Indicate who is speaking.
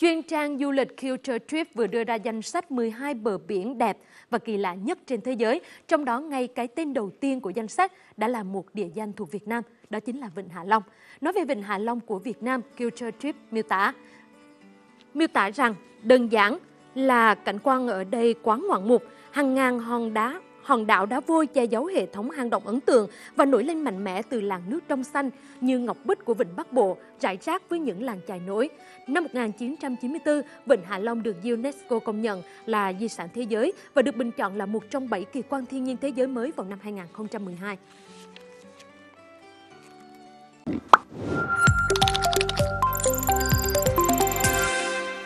Speaker 1: Chuyên trang du lịch Culture Trip vừa đưa ra danh sách 12 bờ biển đẹp và kỳ lạ nhất trên thế giới, trong đó ngay cái tên đầu tiên của danh sách đã là một địa danh thuộc Việt Nam, đó chính là Vịnh Hạ Long. Nói về Vịnh Hạ Long của Việt Nam, Culture Trip miêu tả miêu tả rằng đơn giản là cảnh quan ở đây quá ngoạn mục, hàng ngàn hòn đá hòn đảo đá vôi che giấu hệ thống hang động ấn tượng và nổi lên mạnh mẽ từ làng nước trong xanh như ngọc bích của Vịnh Bắc Bộ, rải rác với những làng chài nổi. Năm 1994, Vịnh Hạ Long được UNESCO công nhận là di sản thế giới và được bình chọn là một trong bảy kỳ quan thiên nhiên thế giới mới vào năm 2012.